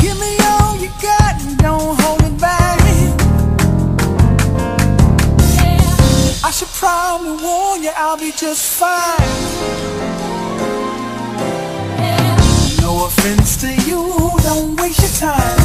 give me all you got and don't hold it back. I should probably warn you, I'll be just fine. No offense to you, don't waste your time.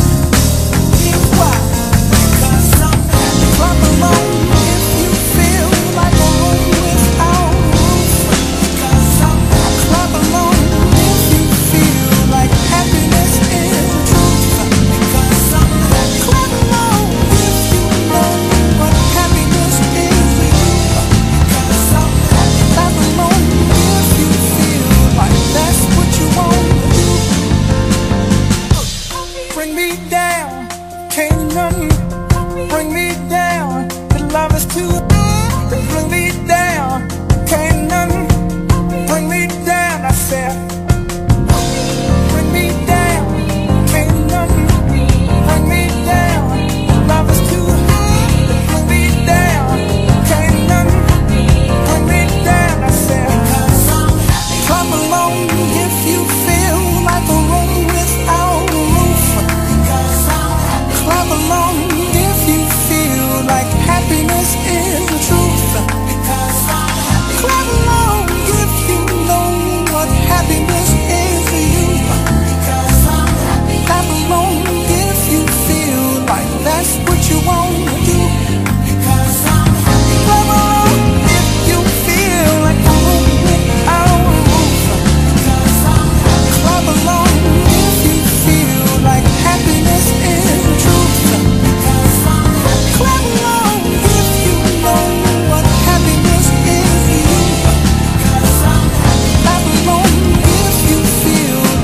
happiness.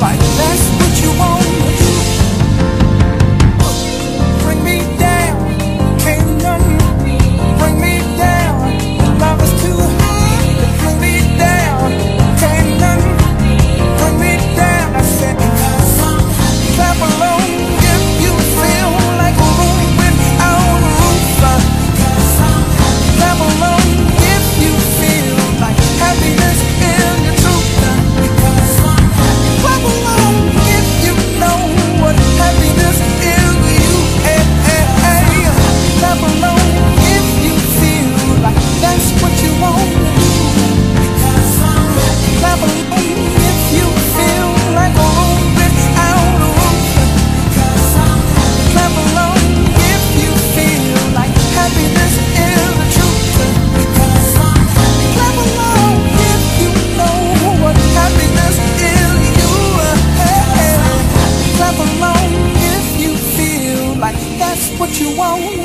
quite less what you want.